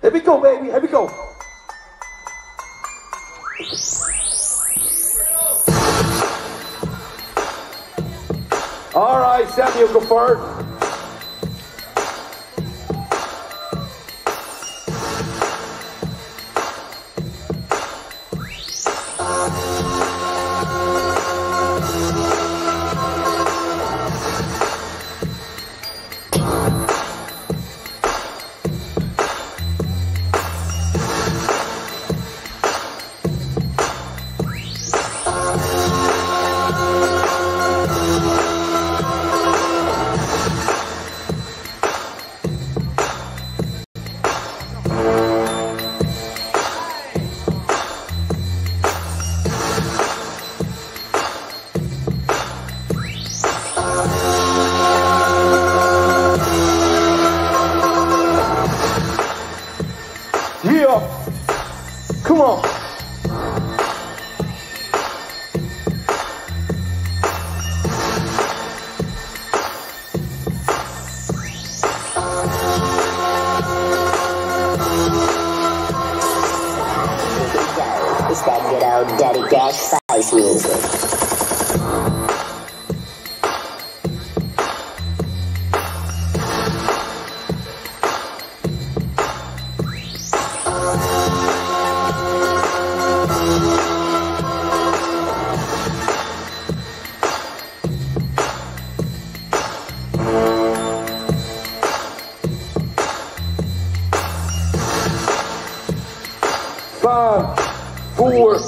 Here we go, baby. Here we go. All right, Samuel, go first. It's that good old Daddy Cash Spice music. Five, four, a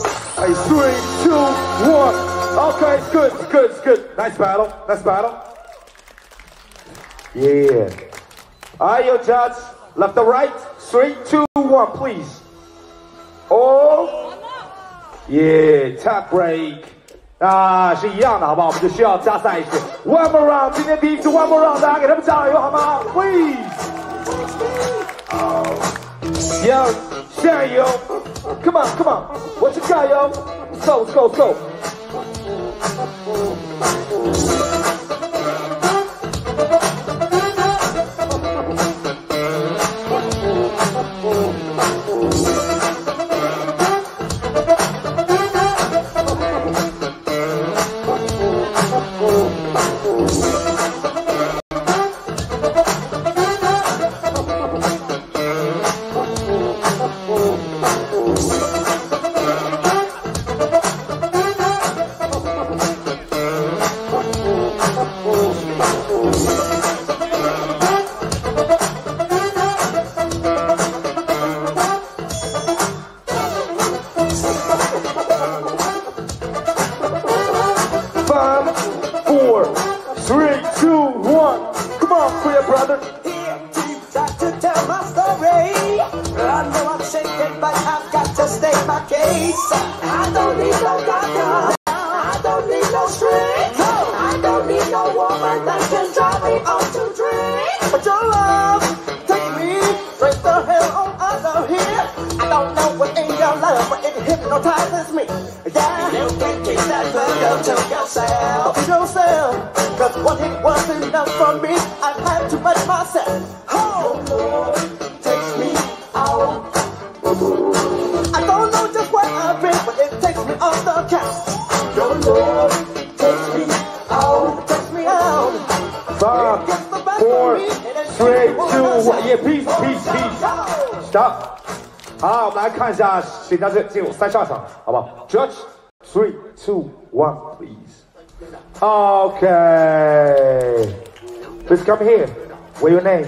three, two, one. Okay, it's good, it's good, it's good. Nice battle, nice battle. Yeah. All right, yo, judge. Left to right. Three, two, one, please. Oh. Yeah, top break. 啊，是一样的，好不好？我们就需要加赛一次。One more round，今天第一次 One more round，大家给他们加油好吗？Please。Yo, 加油！Come on, Come on, come on. What you got, yo? So, so, so. Thank I know I'm shaking, but I've got to state my case. I don't need no it hypnotizes me. Yeah, you can keep that pleasure to yourself. To yourself. Cause one hit was enough for me. I had too much myself. Oh, Lord, takes me out. I don't know just where I've been, but it takes me off the couch. Your Lord takes me out, takes me out. Five, four, three, two, one. Yeah, peace, peace, peace. Stop. 好，我们来看一下谁在这进入三下场，好不好？Judge, three, two, one, please. Okay. Please come here. What's your name?